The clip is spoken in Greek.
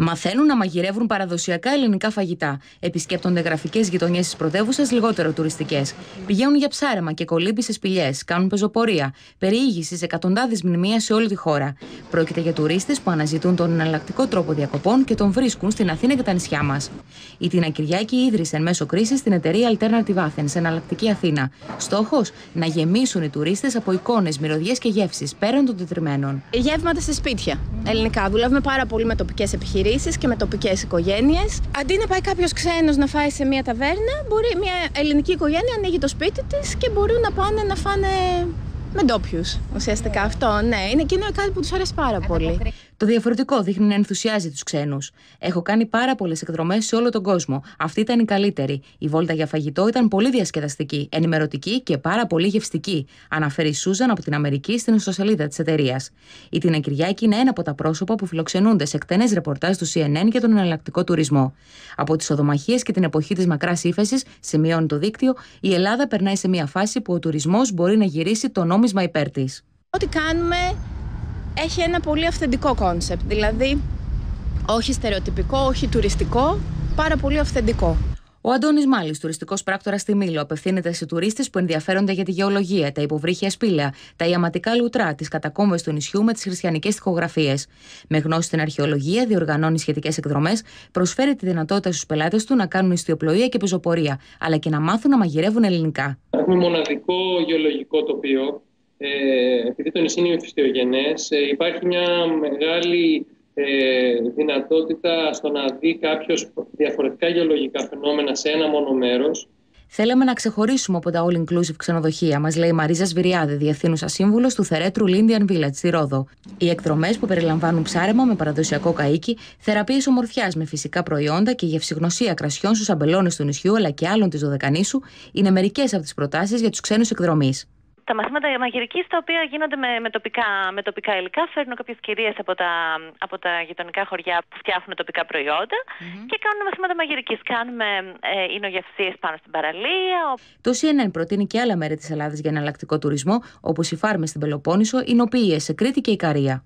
Μαθαίνουν να μαγειρεύουν παραδοσιακά ελληνικά φαγητά. Επισκέπτονται γραφικές γειτονιές της πρωτεύουσας λιγότερο τουριστικές. Πηγαίνουν για ψάρεμα και κολύμπι σε σπηλιές. Κάνουν πεζοπορία. Περιήγησης σε εκατοντάδες μνημεία σε όλη τη χώρα. Πρόκειται για τουρίστες που αναζητούν τον εναλλακτικό τρόπο διακοπών και τον βρίσκουν στην Αθήνα και τα νησιά μας. Η Τίνα Κυριακή ίδρυσε εν μέσω κρίσης την εταιρεία Alternative Athens, εναλλακτική Αθήνα. Στόχος να γεμίσουν οι τουρίστες από εικόνες, μυρωδιές και γεύσεις πέραν των τετριμένων. Γεύματα σε σπίτια. Ελληνικά. Δουλεύουμε πάρα πολύ με τοπικές επιχειρήσεις και με τοπικές οικογένειες. Αντί να πάει κάποιος ξένος να φάει σε μια ταβέρνα, μπορεί μια ελληνική οικογένεια ανοίγει το σπίτι της και μπορούν να πάνε να φάνε με ντόπιους. Ουσιαστικά αυτό, ναι. Είναι, και είναι κάτι που τους αρέσει πάρα πολύ. Το διαφορετικό δείχνει να ενθουσιάζει τους ξένους. Έχω κάνει πάρα πολλές εκδρομές σε όλο τον κόσμο. Αυτή ήταν η καλύτερη. Η βόλτα για φαγητό ήταν πολύ διασκεδαστική, ενημερωτική και πάρα πολύ γευστική, αναφέρει η Σούζαν από την Αμερική στην ιστοσελίδα της εταιρείας. Η Τίνα Κυριάκη είναι ένα από τα πρόσωπα που φιλοξενούνται σε εκτενές ρεπορτάζ του CNN για τον εναλλακτικό τουρισμό. Από τις οδομαχίες και την εποχή της μακράς ύφεσης, σημειώνει το δίκτυο, η Ελλάδα περνάει σε μια φάση που ο τουρισμός μπορεί να γυρίσει το νόμισμα υπέρ της. Ό,τι κάνουμε έχει ένα πολύ αυθεντικό concept. Δηλαδή, όχι στερεοτυπικό, όχι τουριστικό, πάρα πολύ αυθεντικό. Ο Αντώνης Μάλης, τουριστικός πράκτορας στη Μήλο, απευθύνεται σε τουρίστες που ενδιαφέρονται για τη γεωλογία, τα υποβρύχια σπήλαια, τα ιαματικά λουτρά, τις κατακόμβες του νησιού με τις χριστιανικές τοιχογραφίες. Με γνώση στην αρχαιολογία, διοργανώνει σχετικές εκδρομές, προσφέρει τη δυνατότητα στους πελάτες του να κάνουν ιστιοπλοεία και πεζοπορία, αλλά και να μάθουν να μαγειρεύουν ελληνικά. Έχουμε μοναδικό γεωλογικό τοπίο ε, επειδή το νησί είναι υφιστιογενές, ε, υπάρχει μια μεγάλη ε, δυνατότητα στο να δει κάποιος διαφορετικά γεωλογικά φαινόμενα σε ένα μόνο μέρος. Θέλαμε να ξεχωρίσουμε από τα all inclusive ξενοδοχεία, μας λέει η Μαρίζα Σβηριάδη, διευθύνουσα σύμβουλος του Θερέτρου Lindian Village στη Ρόδο. Οι εκδρομές που περιλαμβάνουν ψάρεμα με παραδοσιακό καίκι, θεραπείες ομορφιάς με φυσικά προϊόντα και γευσηγνωσία κρασιών στους αμπελώνες του νησιού αλλά και άλλων της Δωδεκανήσου είναι μερικές από τις προτάσεις για τους ξένους εκδρομή τα μαθήματα μαγειρικής τα οποία γίνονται με, με, τοπικά, με τοπικά υλικά. Φέρνουν κάποιες κυρίες από τα, από τα γειτονικά χωριά που φτιάχνουν τοπικά και κάνουν μαθήματα μαγειρικής. Κάνουμε ε, πάνω στην παραλία. Το CNN προτείνει και άλλα μέρη της Ελλάδας για εναλλακτικό τουρισμό, όπως οι φάρμε στην Πελοπόννησο, οι νοποιίε σε Κρήτη και η Καρία.